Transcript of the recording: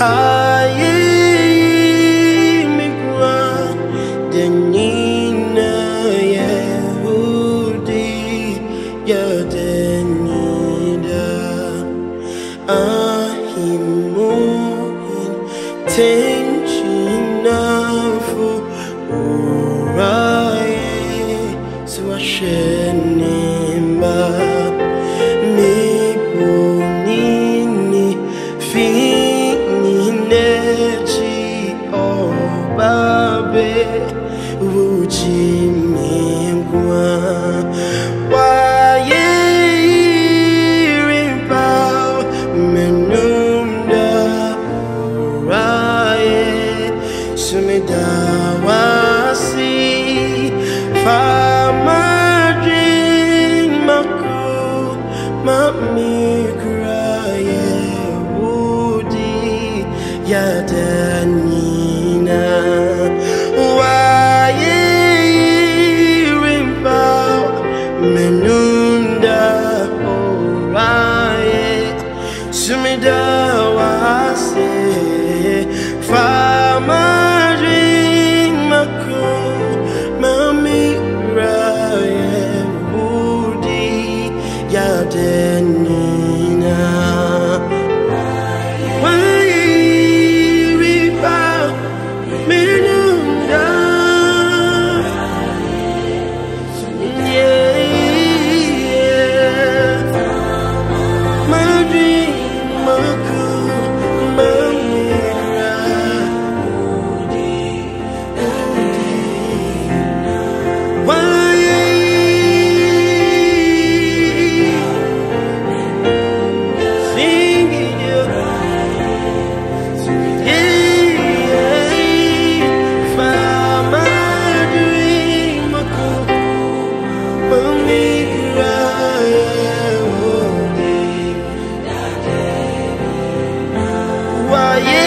aye mikwa denina yehudi ya denida ahimu intentionafu uraye suashenimba obabe ujimingwa waye rimbao menunda. Uraye sumidawasi wudi Yesu,